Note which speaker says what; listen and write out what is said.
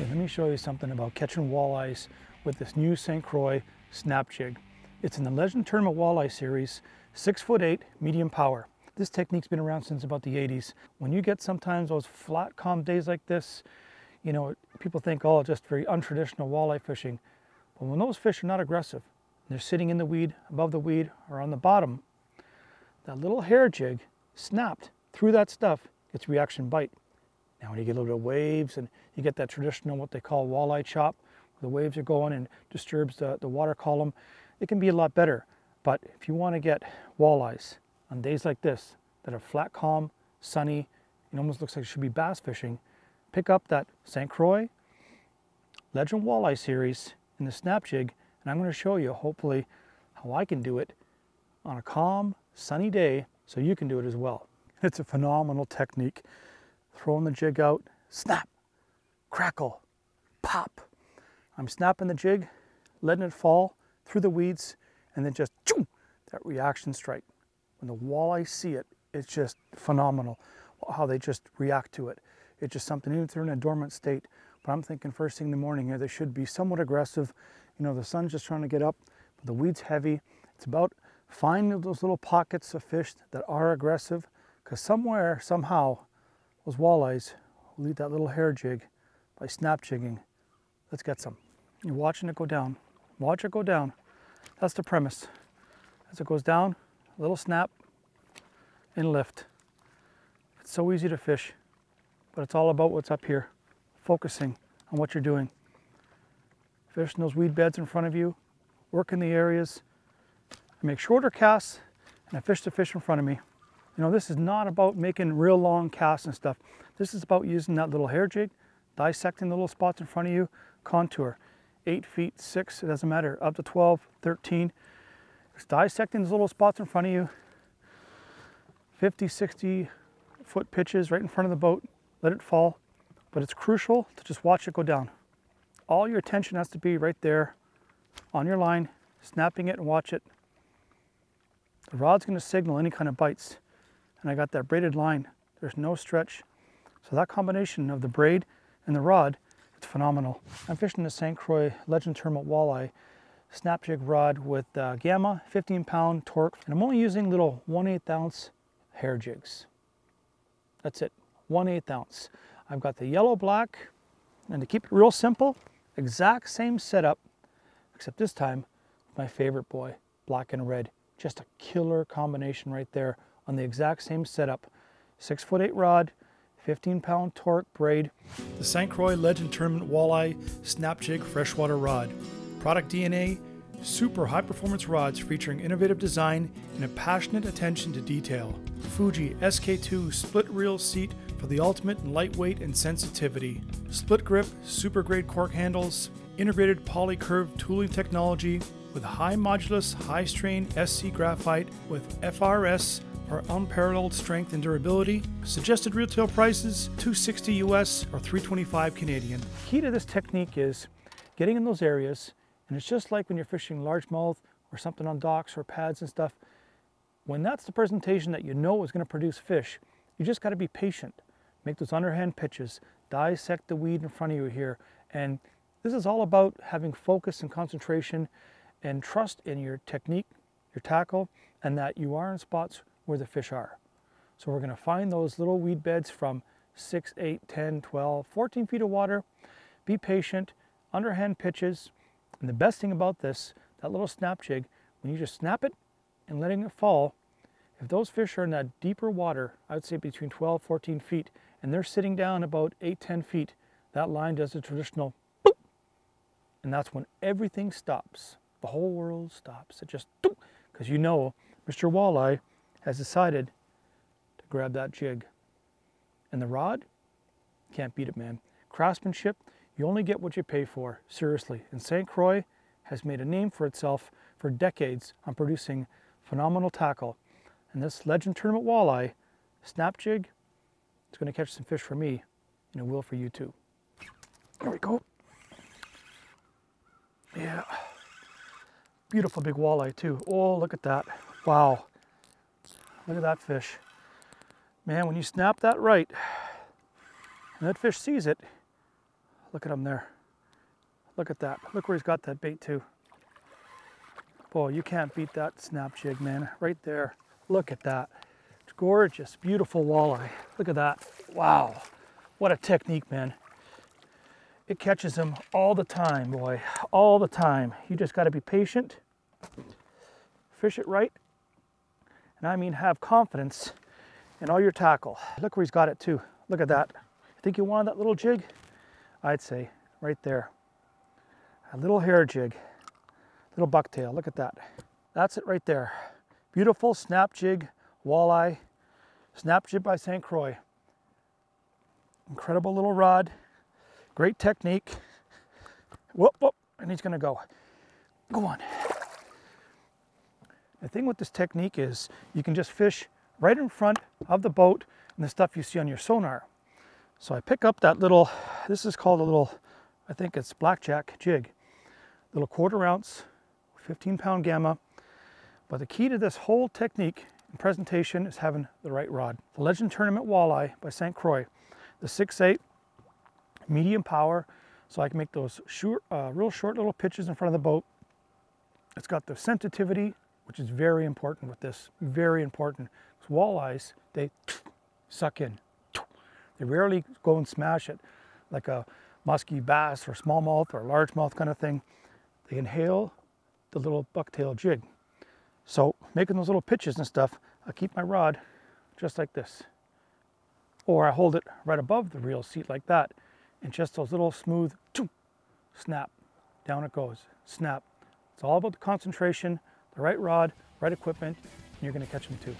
Speaker 1: Here, let me show you something about catching walleyes with this new St. Croix snap jig. It's in the Legend Tournament Walleye Series, six foot eight, medium power. This technique's been around since about the 80s. When you get sometimes those flat, calm days like this, you know, people think, oh, just very untraditional walleye fishing. But when those fish are not aggressive, they're sitting in the weed, above the weed, or on the bottom, that little hair jig snapped through that stuff, it's reaction bite. Now when you get a little bit of waves and you get that traditional, what they call walleye chop, where the waves are going and disturbs the, the water column, it can be a lot better. But if you want to get walleyes on days like this, that are flat, calm, sunny, it almost looks like it should be bass fishing, pick up that St. Croix Legend Walleye series in the snap jig, and I'm going to show you, hopefully, how I can do it on a calm, sunny day so you can do it as well. It's a phenomenal technique throwing the jig out, snap, crackle, pop. I'm snapping the jig, letting it fall through the weeds, and then just choom, that reaction strike. When the walleye see it, it's just phenomenal how they just react to it. It's just something, even if they're in a dormant state, but I'm thinking first thing in the morning here, they should be somewhat aggressive. You know, the sun's just trying to get up, but the weed's heavy. It's about finding those little pockets of fish that are aggressive, because somewhere, somehow, those walleyes will eat that little hair jig by snap jigging. Let's get some. You're watching it go down. Watch it go down. That's the premise. As it goes down, a little snap and lift. It's so easy to fish, but it's all about what's up here, focusing on what you're doing. Fishing those weed beds in front of you, work in the areas. Make shorter casts and I fish the fish in front of me. You know, this is not about making real long casts and stuff. This is about using that little hair jig, dissecting the little spots in front of you, contour. Eight feet, six, it doesn't matter, up to 12, 13. Just dissecting those little spots in front of you. 50, 60 foot pitches right in front of the boat, let it fall. But it's crucial to just watch it go down. All your attention has to be right there on your line, snapping it and watch it. The rod's gonna signal any kind of bites and I got that braided line. There's no stretch. So that combination of the braid and the rod, it's phenomenal. I'm fishing the St. Croix Legend Tournament Walleye snap jig rod with uh, Gamma 15 pound torque. And I'm only using little 1 8 ounce hair jigs. That's it, 1 8 ounce. I've got the yellow black, and to keep it real simple, exact same setup, except this time, my favorite boy, black and red. Just a killer combination right there on the exact same setup. Six foot eight rod, 15 pound torque braid. The St. Croix Legend Tournament Walleye Snap Jig Freshwater Rod. Product DNA, super high performance rods featuring innovative design and a passionate attention to detail. Fuji SK2 split reel seat for the ultimate in lightweight and sensitivity. Split grip, super grade cork handles, integrated poly curved tooling technology with high modulus, high strain SC graphite with FRS our unparalleled strength and durability. Suggested retail prices 260 US or 325 Canadian. Key to this technique is getting in those areas, and it's just like when you're fishing largemouth or something on docks or pads and stuff. When that's the presentation that you know is going to produce fish, you just got to be patient. Make those underhand pitches, dissect the weed in front of you here, and this is all about having focus and concentration and trust in your technique, your tackle, and that you are in spots where the fish are. So we're going to find those little weed beds from 6, 8, 10, 12, 14 feet of water. Be patient, underhand pitches. And the best thing about this, that little snap jig, when you just snap it and letting it fall, if those fish are in that deeper water, I would say between 12, 14 feet, and they're sitting down about 8, 10 feet, that line does a traditional boop, and that's when everything stops. The whole world stops. It just, because you know Mr. Walleye has decided to grab that jig. And the rod, can't beat it, man. Craftsmanship, you only get what you pay for, seriously. And St. Croix has made a name for itself for decades on producing phenomenal tackle. And this Legend Tournament walleye, snap jig, it's gonna catch some fish for me, and it will for you too. There we go. Yeah. Beautiful big walleye too. Oh, look at that. Wow. Look at that fish. Man, when you snap that right, and that fish sees it, Look at him there. Look at that. Look where he's got that bait too. Boy, you can't beat that snap jig, man. Right there. Look at that. It's gorgeous, beautiful walleye. Look at that. Wow. What a technique, man. It catches them all the time, boy. All the time. You just got to be patient, fish it right, and I mean have confidence in all your tackle. Look where he's got it too. Look at that. Think you wanted that little jig? I'd say right there. A little hair jig, little bucktail. Look at that. That's it right there. Beautiful snap jig walleye, snap jig by St. Croix. Incredible little rod, great technique. Whoop, whoop, and he's gonna go. Go on. The thing with this technique is you can just fish right in front of the boat and the stuff you see on your sonar. So I pick up that little, this is called a little, I think it's blackjack jig, little quarter ounce, 15 pound gamma. But the key to this whole technique and presentation is having the right rod. The Legend Tournament Walleye by St. Croix, the 6.8 medium power, so I can make those short, uh, real short little pitches in front of the boat. It's got the sensitivity, which is very important with this, very important. Walleyes, they suck in. They rarely go and smash it like a musky bass or smallmouth or largemouth kind of thing. They inhale the little bucktail jig. So making those little pitches and stuff, I keep my rod just like this. Or I hold it right above the reel seat like that. And just those little smooth snap, down it goes, snap. It's all about the concentration, the right rod, right equipment, and you're gonna catch them too.